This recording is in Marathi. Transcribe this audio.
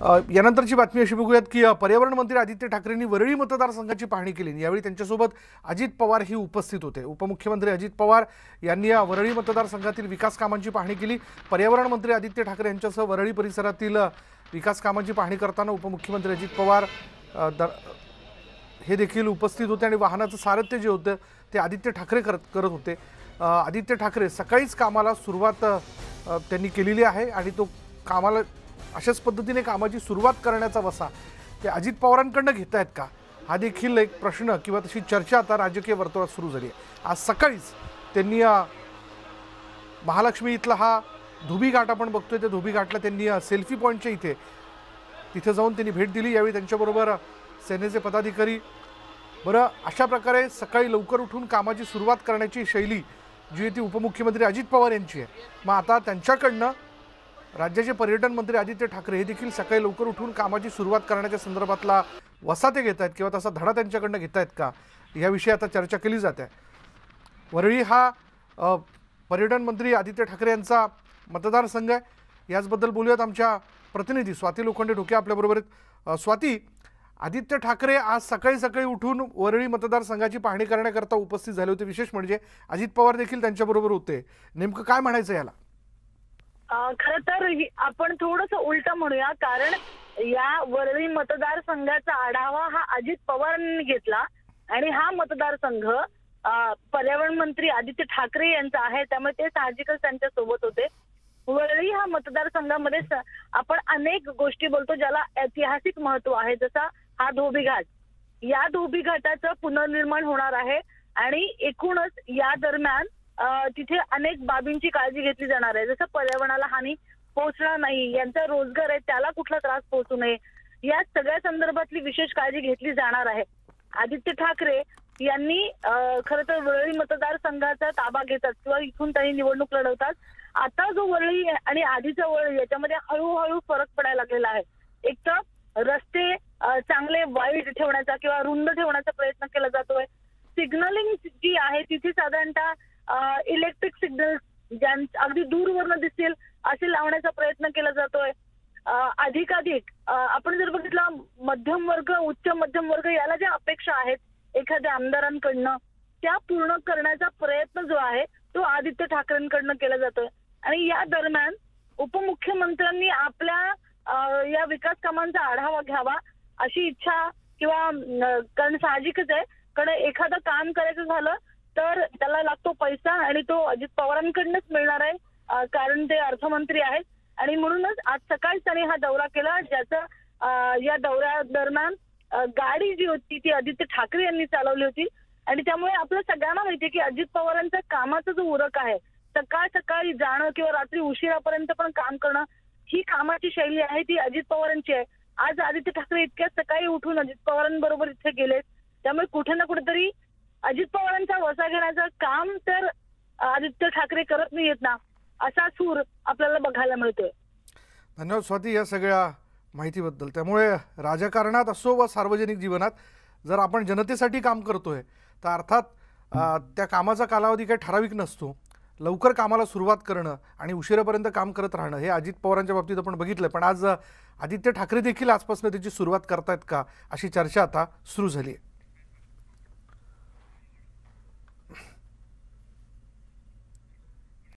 यानंतरची बातमी अशी बघूयात की पर्यावरण मंत्री आदित्य ठाकरेंनी वरळी मतदारसंघाची पाहणी केली यावेळी त्यांच्यासोबत अजित पवार ही उपस्थित होते. उपमुख्यमंत्री अजित पवार यांनी या वरळी मतदारसंघातील विकास कामांची पाहणी केली. पर्यावरण मंत्री आदित्य ठाकरे यांच्यासह वरळी परिसरातील विकास कामांची पाहणी करताना उपमुख्यमंत्री अजित पवार दर हे देखील उपस्थित होते आणि वाहनाचं सारथ्य जे होतं ते आदित्य ठाकरे करत करत होते. आदित्य ठाकरे सकाळीच कामाला सुरुवात त्यांनी केलेली आहे आणि तो कामाला अशाच पद्धतीने कामाची सुरुवात करण्याचा वसा ते अजित पवारांकडनं घेत आहेत का? हा देखील एक प्रश्न किंवा तशी चर्चा आता राजकीय वर्तुळात सुरू झाली आहे. आज सकाळीच त्यांनी महालक्ष्मी इथला हा धुबी घाट आपण बघतोय त्या धुबी घाटला त्यांनी सेल्फी पॉईंटच्या इथे तिथे जाऊन त्यांनी भेट दिली. यावेळी त्यांच्याबरोबर सेनेचे पदाधिकारी. बरं अशा प्रकारे सकाळी लवकर उठून कामाची सुरुवात करण्याची शैली जी आहे ती उपमुख्यमंत्री अजित पवार यांची आहे. मग आता त्यांच्याकडनं राज्याचे पर्यटन मंत्री आदित्य ठाकरे हे देखील सकाळी लवकर उठून कामाची सुरुवात करण्याच्या संदर्भातला वसा ते घेत आहेत किंवा तसा धडा त्यांच्याकडनं घेत आहेत का? याविषयी आता चर्चा केली जाते आहे. वरळी हा पर्यटन मंत्री आदित्य ठाकरे यांचा मतदारसंघ आहे. याचबद्दल बोलूयात आमच्या प्रतिनिधी स्वाती लोखंडे ढोके आपल्याबरोबर आहेत. स्वाती आदित्य ठाकरे आज सकाळी सकाळी उठून वरळी मतदारसंघाची पाहणी करण्याकरता उपस्थित झाले होते. विशेष म्हणजे अजित पवार देखील त्यांच्याबरोबर होते. नेमकं काय म्हणायचं याला? खर तर आपण थोडस उलट म्हणूया कारण या वरळी मतदारसंघाचा आढावा हा अजित पवारांनी घेतला आणि हा मतदारसंघ पर्यावरण मंत्री आदित्य ठाकरे यांचा आहे. त्यामुळे ते साहजिकच त्यांच्यासोबत होते. वरळी हा मतदारसंघामध्ये आपण अनेक गोष्टी बोलतो ज्याला ऐतिहासिक महत्त्व आहे. जसा हा धोबी घाट या धोबी घाटाचं पुनर्निर्माण होणार आहे आणि एकूणच या दरम्यान तिथे अनेक बाबींची काळजी घेतली जाणार आहे. जसं पर्यावरणाला हानी पोहोचणार नाही यांचा रोजगार आहे त्याला कुठला त्रास पोहोचू नये. या सगळ्या संदर्भातली विशेष काळजी घेतली जाणार आहे. आदित्य ठाकरे यांनी खर तर वरळी मतदारसंघाचा ताबा घेतात किंवा इथून त्यांनी निवडणूक लढवतात. आता जो वरळी आणि आधीचा वरळी याच्यामध्ये हळूहळू फरक पडायला लागलेला आहे. एक तर रस्ते चांगले वाईड ठेवण्याचा किंवा रुंद ठेवण्याचा प्रयत्न केला जातोय. सिग्नलिंग जी आहे तिथे साधारणतः इलेक्ट्रिक सिग्नल ज्यां अगदी दूरवरनं दिसतील असे लावण्याचा प्रयत्न केला जातोय. अधिकाधिक आपण जर बघितलं मध्यम वर्ग उच्च मध्यम वर्ग याला ज्या अपेक्षा आहेत एखाद्या आमदारांकडनं त्या पूर्ण करण्याचा प्रयत्न जो आहे तो आदित्य ठाकरेंकडनं केला जातोय. आणि या दरम्यान उपमुख्यमंत्र्यांनी आपल्या या विकास कामांचा आढावा घ्यावा अशी इच्छा किंवा कारण साहजिकच आहे. कारण एखादं काम करायचं झालं तर त्याला लागतो पैसा आणि तो अजित पवारांकडनंच मिळणार आहे कारण ते अर्थमंत्री आहेत. आणि म्हणूनच आज सकाळी त्यांनी हा दौरा केला ज्याचा या दौऱ्या दरम्यान गाडी जी होती ती आदित्य ठाकरे यांनी चालवली होती. आणि त्यामुळे आपल्या सगळ्यांना माहितीये की अजित पवारांचा कामाचा जो उरक आहे सकाळ सकाळी जाणं किंवा रात्री उशिरापर्यंत पण काम करणं ही कामाची शैली आहे ती अजित पवारांची आहे. आज आदित्य ठाकरे इतक्या सकाळी उठून अजित पवारांबरोबर इथे गेलेत. त्यामुळे कुठे ना कुठेतरी अजित पवारांचा वसा घेण्याचं काम तर आदित्य ठाकरे करत नाहीयेत ना. असा सूर आपल्याला बघायला मिळतोय. धन्यवाद स्वाती या सगळ्या माहितीबद्दल. त्यामुळे राजकारणात असो व सार्वजनिक जीवनात जर आपण जनतेसाठी काम करतोय तर अर्थात त्या कामाचा कालावधी काही ठराविक नसतो. लवकर कामाला सुरुवात करणं आणि उशिरापर्यंत काम करत राहणं हे अजित पवारांच्या बाबतीत आपण बघितलं पण आज आदित्य ठाकरे देखील आजपासून त्याची सुरुवात करतायत का अशी चर्चा आता सुरू झाली आहे